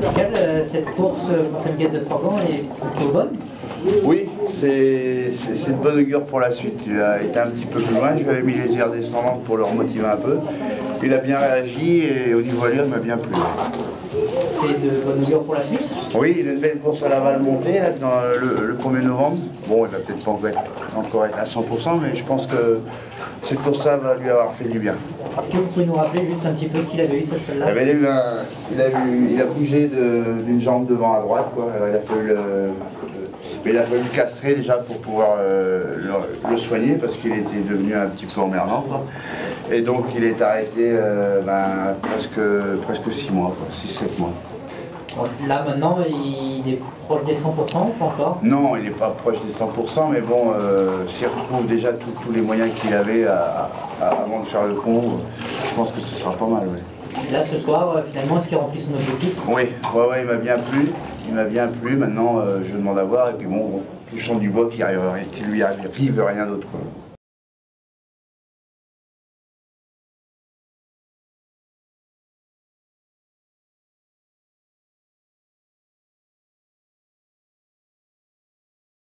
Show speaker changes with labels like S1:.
S1: Pascal, euh, cette course pour saint de Forgan est plutôt bonne
S2: Oui, c'est de bonne augure pour la suite. Il a été un petit peu plus loin. Je lui avais mis les airs descendantes pour le remotiver un peu. Il a bien réagi et au niveau allure, il m'a bien plu.
S1: C'est de bonne augure pour la suite
S2: Oui, il a une belle course à Laval montée là, dans le, 1er novembre. Bon, il va peut-être pas encore être à 100%, mais je pense que cette course-là va lui avoir fait du bien.
S1: Est-ce que vous pouvez nous rappeler juste un petit peu ce qu'il avait eu cette cheval-là
S2: il, il, a il a bougé d'une jambe devant à droite. Quoi. il, a fallu le, mais il a fallu le castrer déjà pour pouvoir euh, le, soigner parce qu'il était devenu un petit peu emmerdant. Et donc il est arrêté euh, ben, presque, presque 6 mois, 6-7 mois.
S1: Là maintenant, il est proche des 100% ou pas encore
S2: Non, il n'est pas proche des 100%, mais bon, euh, s'il retrouve déjà tous les moyens qu'il avait avant de faire le pont, je pense que ce sera pas mal.
S1: Là, ce soir, euh, finalement, est-ce qu'il remplit son objectif?
S2: Oui, ouais, ouais, il m'a bien plu. Il m'a bien plu. Maintenant, euh, je demande à voir. Et puis bon, touchons du bois qui, qui lui arrive rien d'autre.